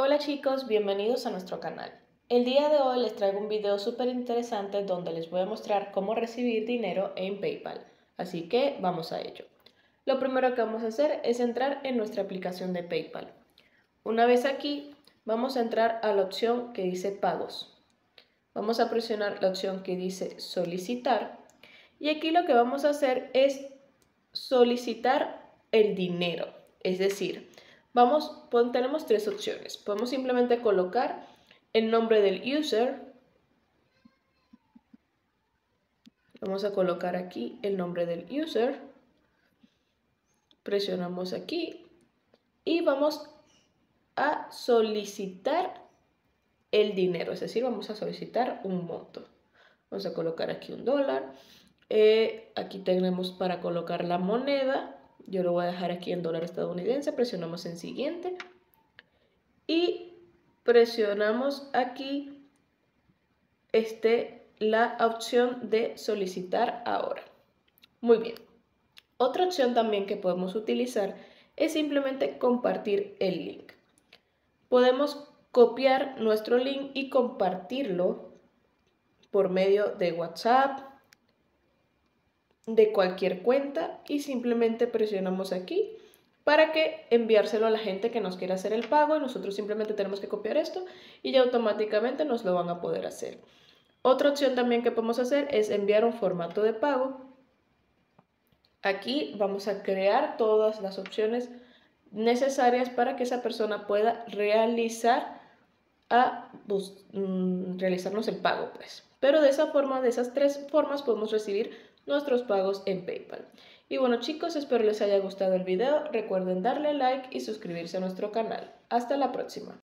Hola chicos, bienvenidos a nuestro canal. El día de hoy les traigo un video súper interesante donde les voy a mostrar cómo recibir dinero en PayPal. Así que vamos a ello. Lo primero que vamos a hacer es entrar en nuestra aplicación de PayPal. Una vez aquí, vamos a entrar a la opción que dice pagos. Vamos a presionar la opción que dice solicitar. Y aquí lo que vamos a hacer es solicitar el dinero. Es decir, Vamos, tenemos tres opciones. Podemos simplemente colocar el nombre del user. Vamos a colocar aquí el nombre del user. Presionamos aquí y vamos a solicitar el dinero, es decir, vamos a solicitar un monto. Vamos a colocar aquí un dólar. Eh, aquí tenemos para colocar la moneda yo lo voy a dejar aquí en dólar estadounidense. Presionamos en siguiente. Y presionamos aquí este, la opción de solicitar ahora. Muy bien. Otra opción también que podemos utilizar es simplemente compartir el link. Podemos copiar nuestro link y compartirlo por medio de WhatsApp, de cualquier cuenta y simplemente presionamos aquí para que enviárselo a la gente que nos quiera hacer el pago y nosotros simplemente tenemos que copiar esto y ya automáticamente nos lo van a poder hacer. Otra opción también que podemos hacer es enviar un formato de pago. Aquí vamos a crear todas las opciones necesarias para que esa persona pueda realizar a mm, realizarnos el pago pues. Pero de esa forma, de esas tres formas podemos recibir nuestros pagos en PayPal. Y bueno chicos, espero les haya gustado el video. Recuerden darle like y suscribirse a nuestro canal. Hasta la próxima.